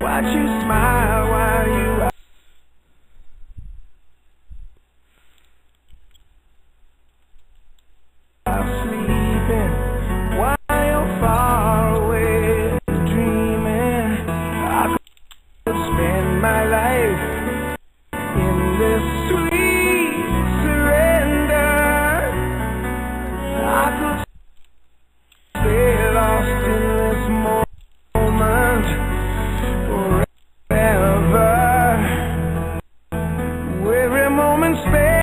Watch you smile. and space.